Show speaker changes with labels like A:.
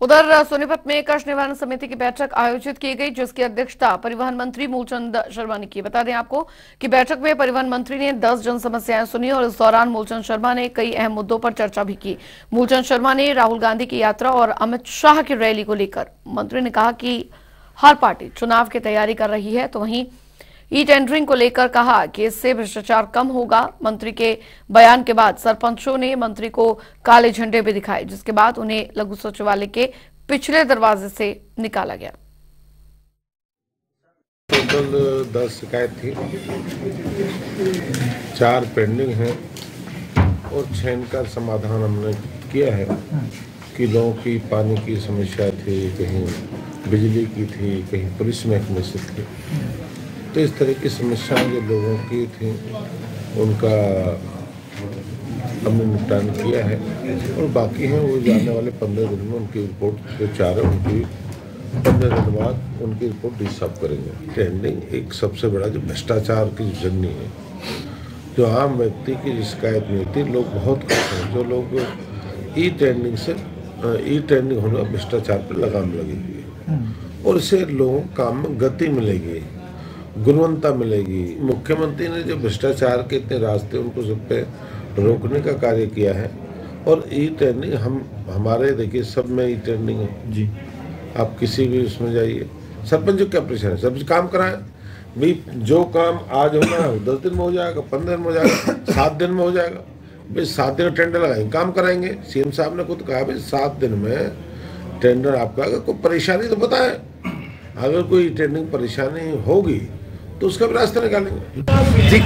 A: उधर सोनीपत में कष्ट निवारण समिति की बैठक आयोजित की गई, जिसकी अध्यक्षता परिवहन मंत्री मूलचंद शर्मा ने की। बता दें आपको कि बैठक में परिवहन मंत्री ने 10 जन समस्याएँ सुनी और इस दौरान मूलचंद शर्मा ने कई अहम मुद्दों पर चर्चा भी की। मूलचंद शर्मा ने राहुल गांधी की यात्रा और अमित शाह की रैली को लेकर। मंत्री ने कहा कि हर पार्टी चुनाव की तैयारी कर रही है तो वहीं ई टेंडरिंग को लेकर कहा कि इससे भ्रष्टाचार कम होगा। मंत्री के बयान के बाद सरपंचों ने मंत्री को काले झंडे भी दिखाए, जिसके बाद उन्हें लघु सचिवालय के पिछले दरवाजे से निकाला गया।
B: टोटल दस शिकायत थी। चार पेंडिंग हैं और छः का समाधान हमने किया है। कि लोगों की पानी की समस्या थी, कहीं बिजली की थी, कहीं पुलिस महकमे से थी। तो इस तरह की समस्याएँ जो लोगों की थी उनका हमने निपटान किया है। और बाकी हैं वो जाने वाले पंद्रह दिन में उनकी रिपोर्ट जो चार है उनकी पंद्रह दिन बाद उनकी रिपोर्ट डिस्टर्ब करेंगे। ट्रेंडिंग एक सबसे बड़ा जो भ्रष्टाचार की जर्नी है जो आम व्यक्ति की जो शिकायत नहीं होती लोग बहुत खुश हैं। जो लोग ई ट्रेंडिंग से ई ट्रेंडिंग होने भ्रष्टाचार पर लगाम लगेगी और इससे लोगों काम में गति मिलेगी। गुणवत्ता मिलेगी। मुख्यमंत्री ने जो भ्रष्टाचार के इतने रास्ते उनको सब पे रोकने का कार्य किया है और ई ट्रेनिंग हम हमारे देखिए सब में ई ट्रेनिंग है। जी। आप किसी भी उसमें जाइए। सरपंच क्या प्रेशर है सरपंच काम कराएँ। भाई जो काम आज होना है दस दिन में हो जाएगा पंद्रह दिन में हो जाएगा सात दिन में हो जाएगा। भाई सात दिन टेंडर लगाएँगे काम कराएँगे। सीएम साहब ने खुद कहा भाई सात दिन में टेंडर आपका अगर कोई परेशानी तो बताए। अगर कोई टेंडिंग परेशानी होगी तो उसका भी रास्ता निकालेंगे।